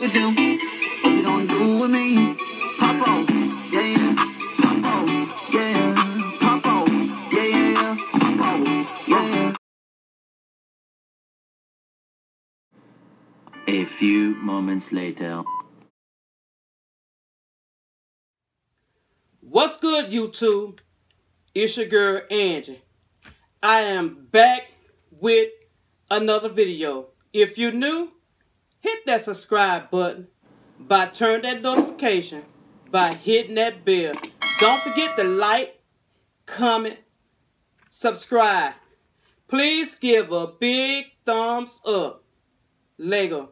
with them. What you gonna do with me? Pop off, yeah, yeah. Pop off, yeah. Pop off, yeah, yeah, yeah. Pop off, yeah, yeah. A few moments later. What's good, YouTube? It's your girl, Angie. I am back with another video. If you're new, hit that subscribe button by turning that notification by hitting that bell. Don't forget to like, comment, subscribe. Please give a big thumbs up. Lego.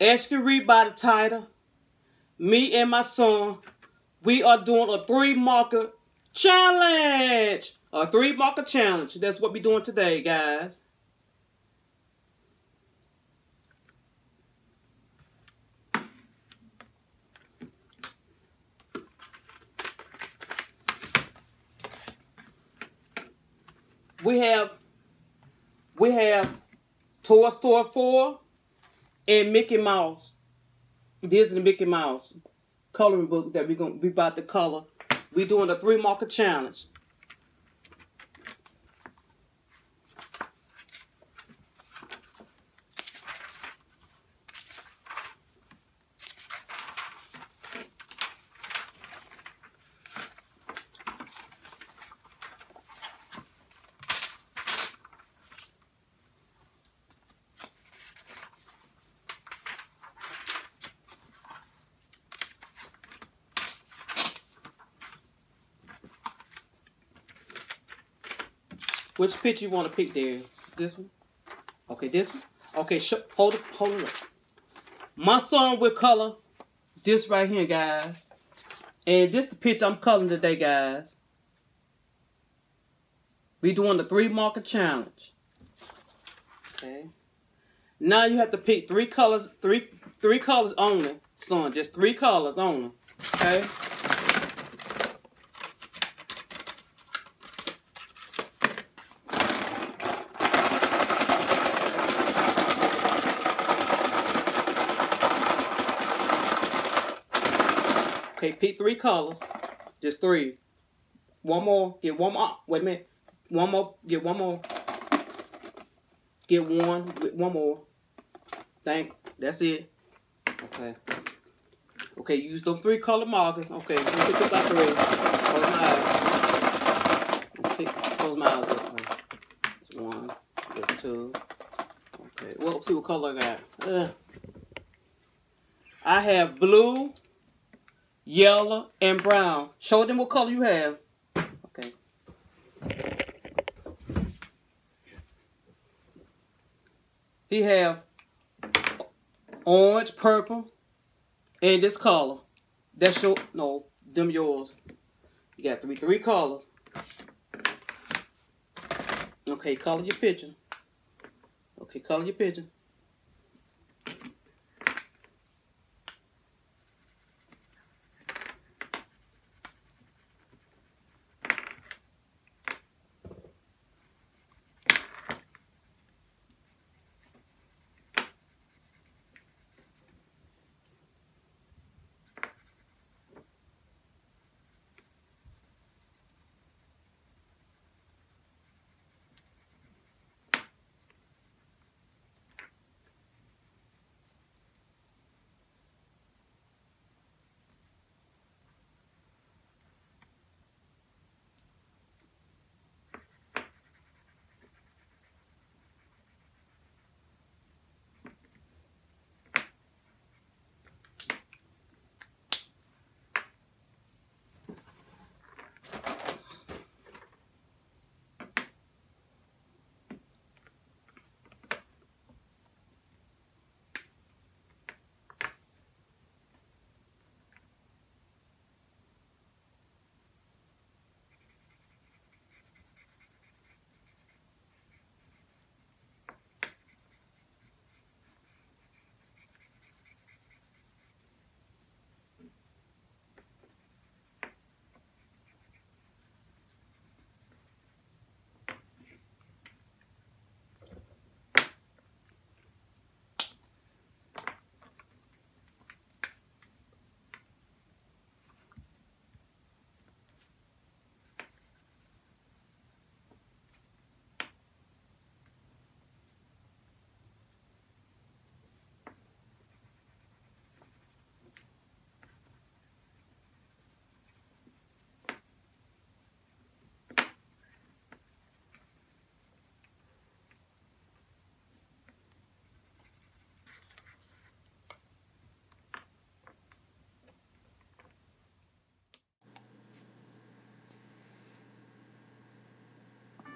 As you can read by the title, me and my son, we are doing a three marker challenge. A three marker challenge. That's what we're doing today, guys. We have we have Toy Story 4 and Mickey Mouse. Disney Mickey Mouse coloring book that we're gonna be about to color. We're doing a three marker challenge. Which picture you want to pick there? This one? Okay, this one? Okay, hold it, hold it up. My son with color this right here, guys. And this the picture I'm coloring today, guys. We doing the three marker challenge. Okay. Now you have to pick three colors, three three colors only, son. Just three colors only. Okay. Okay, pick three colors. Just three. One more. Get one more. Wait a minute. One more. Get one more. Get one. One more. Thank. That's it. Okay. Okay, use those three color markers. Okay, pick up three. Close my eyes. Pick, close my eyes. Okay. One. Two. Okay. Well, see what color I got. I have blue yellow, and brown. Show them what color you have. Okay. He have orange, purple, and this color. That's your, no, them yours. You got three, three colors. Okay, color your pigeon. Okay, color your picture.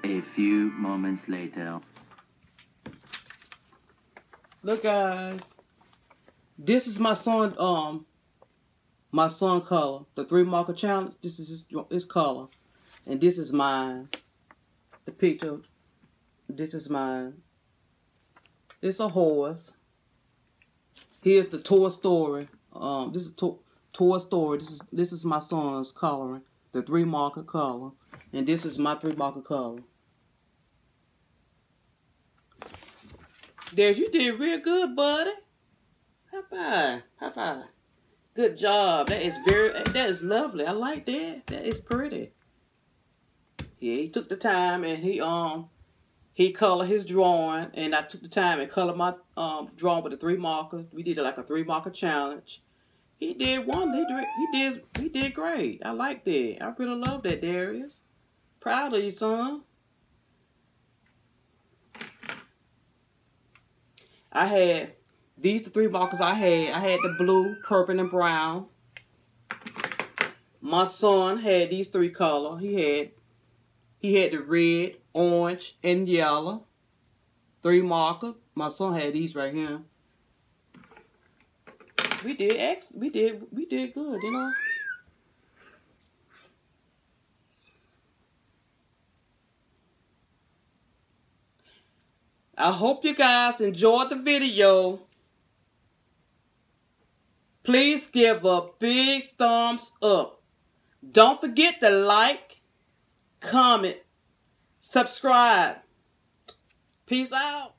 A few moments later. Look, guys. This is my son. Um, my son color. The three marker challenge. This is his, his color, and this is mine. The picture. This is mine. It's a horse. Here's the Toy Story. Um, this is to Toy Story. This is this is my son's coloring. The three marker color, and this is my three marker color. There's you did real good, buddy. High five. High five. Good job. That is very that is lovely. I like that. That is pretty. Yeah, he took the time and he um he colored his drawing and I took the time and colored my um drawing with the three markers. We did like a three marker challenge. He did one. He did he did he did great. I like that. I really love that, Darius. Proud of you, son. I had these the three markers I had. I had the blue, purple, and brown. My son had these three color. He had he had the red, orange, and yellow. Three markers. My son had these right here. We did ex we did we did good, you know. I hope you guys enjoyed the video. Please give a big thumbs up. Don't forget to like, comment, subscribe. Peace out.